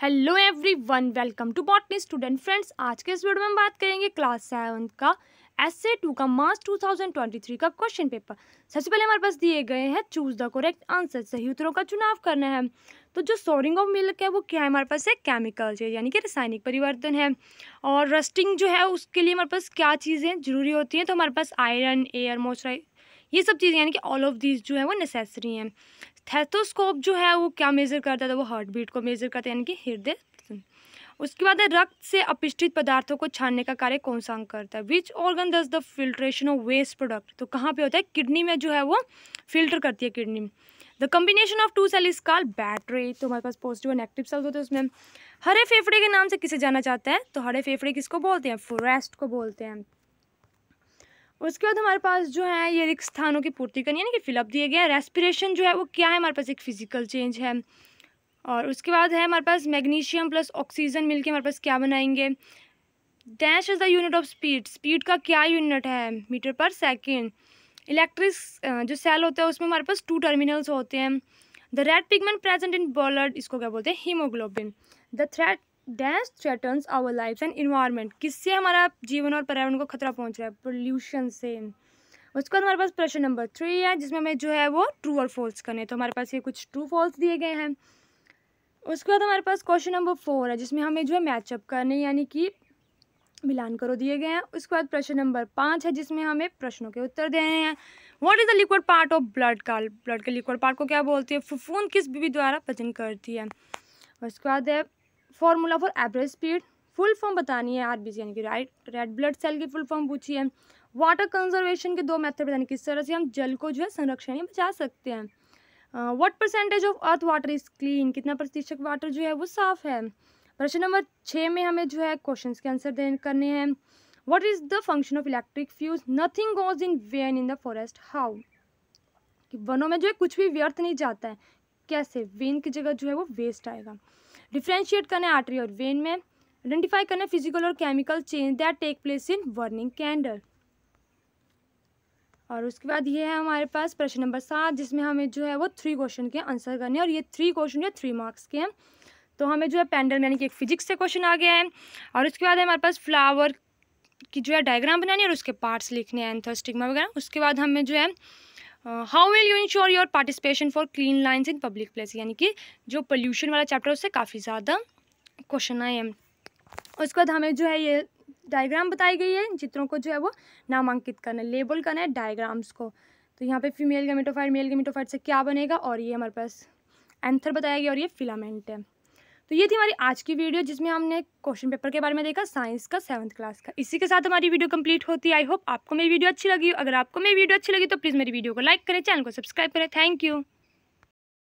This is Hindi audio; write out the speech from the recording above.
Hello everyone welcome to botany student friends आज के इस वीडियो में हम बात करेंगे क्लास सेवन्थ का एस ए टू का मार्च 2023 का क्वेश्चन पेपर सबसे पहले हमारे पास दिए गए हैं चूज़ द करेक्ट आंसर सही उत्तरों का चुनाव करना है। तो जो सोरिंग ऑफ़ मिल्क है, वो क्या है? हमारे पास है केमिकल है, यानी कि रासायनिक परिवर्तन है। और रस्टिंग जो है, उसके लिए हमारे पास क्या चीज़ें ज़रूरी होती हैं? तो हमारे पास आयरन एयर मॉइस्चराइज ये सब चीज़ें, यानी कि ऑल ऑफ़ दीज जो है, वो नेसेसरी हैं। थेथोस्कोप जो है वो क्या मेज़र करता था? वो हार्ट बीट को मेज़र करता है, यानी कि हृदय। उसके बाद रक्त से अपिष्टित पदार्थों को छानने का कार्य कौन सा अंग करता है? Which organ does the filtration of waste product तो कहाँ पे होता है? किडनी में जो है वो फ़िल्टर करती है kidney. The combination of two cell is call battery तो हमारे पास पॉजिटिव और नेगेटिव सेल्स होते हैं उसमें। हरे फेफड़े के नाम से किसे जाना चाहता है? तो हरे फेफड़े किसको बोलते हैं? फॉरेस्ट को बोलते हैं। उसके बाद हमारे पास जो है, ये रिक्त स्थानों की पूर्ति करनी है ना कि फिलअप दिए गए हैं। रेस्पिरेशन जो है, वो क्या है? हमारे पास एक फ़िज़िकल चेंज है। और उसके बाद है, हमारे पास मैग्नीशियम प्लस ऑक्सीजन मिलके हमारे पास क्या बनाएँगे? Dash is the unit of speed speed का क्या यूनिट है? मीटर पर सेकेंड इलेक्ट्रिक जो सेल होता है, उसमें हमारे पास टू टर्मिनल्स होते हैं। The red pigment present in blood इसको क्या बोलते हैं? Haemoglobin the threat dash threatens our life and environment किससे हमारा जीवन और पर्यावरण को खतरा पहुँच रहा है? पोल्यूशन से। उसके बाद हमारे पास प्रश्न नंबर थ्री है, जिसमें हमें जो है वो ट्रू और फॉल्स करने तो हमारे पास ये कुछ ट्रू फॉल्स दिए गए हैं। उसके बाद हमारे पास क्वेश्चन नंबर फोर है, जिसमें हमें जो है मैचअप करने यानी कि मिलान करो दिए गए हैं। उसके बाद प्रश्न नंबर पाँच है, जिसमें हमें प्रश्नों के उत्तर देने हैं। What is the liquid part of blood का ब्लड के लिक्विड पार्ट को क्या बोलती है? फुफून किस बीबी द्वारा पचन करती है? उसके बाद है formula for average speed full form बतानी है आरबीसी यानी कि राइट रेड ब्लड सेल की फुल फॉर्म पूछी है। वाटर कंजर्वेशन के दो मेथड बताने किस तरह से हम जल को जो है संरक्षण में बचा सकते हैं। What percentage of earth water is clean कितना प्रतिशत वाटर जो है वो साफ़ है? प्रश्न नंबर छः में हमें जो है क्वेश्चन के आंसर देने करने हैं। What is the function of electric fuse nothing goes in when in the forest how कि वनों में जो है कुछ भी व्यर्थ नहीं जाता है। कैसे? वेन की जगह जो है वो वेस्ट आएगा। डिफ्रेंशिएट करना है आर्टरी और वेन में। आइडेंटिफाई करना है फ़िज़िकल और chemical change that take place in burning candle और उसके बाद ये है हमारे पास प्रश्न नंबर सात, जिसमें हमें जो है वो थ्री क्वेश्चन के आंसर करने हैं और ये थ्री क्वेश्चन जो थ्री मार्क्स के हैं। तो हमें जो है पेंडल यानी कि एक फिजिक्स से क्वेश्चन आ गया है। और उसके बाद हमारे पास फ्लावर की जो है डायग्राम बनानी है और उसके पार्ट्स लिखने हैं एंथोस्टिग्मा वगैरह। उसके बाद हमें जो है how will you ensure your participation for clean lines in public place यानी कि जो पोल्यूशन वाला चैप्टर उससे काफ़ी ज़्यादा क्वेश्चन आए हैं। उसके बाद हमें जो है ये डायग्राम बताई गई है, चित्रों को जो है वो नामांकित करना है लेबल करना है डायग्राम्स को। तो यहाँ पे फीमेल गेमिटोफाइड मेल गेमिटोफाइड से क्या बनेगा? और ये हमारे पास एंथर बताया गया और ये फिलामेंट है। तो ये थी हमारी आज की वीडियो, जिसमें हमने क्वेश्चन पेपर के बारे में देखा साइंस का सेवन्थ क्लास का। इसी के साथ हमारी वीडियो कंप्लीट होती है आई होप आपको मेरी वीडियो अच्छी लगी। अगर आपको मेरी वीडियो अच्छी लगी तो प्लीज़ मेरी वीडियो को लाइक करें चैनल को सब्सक्राइब करें। Thank you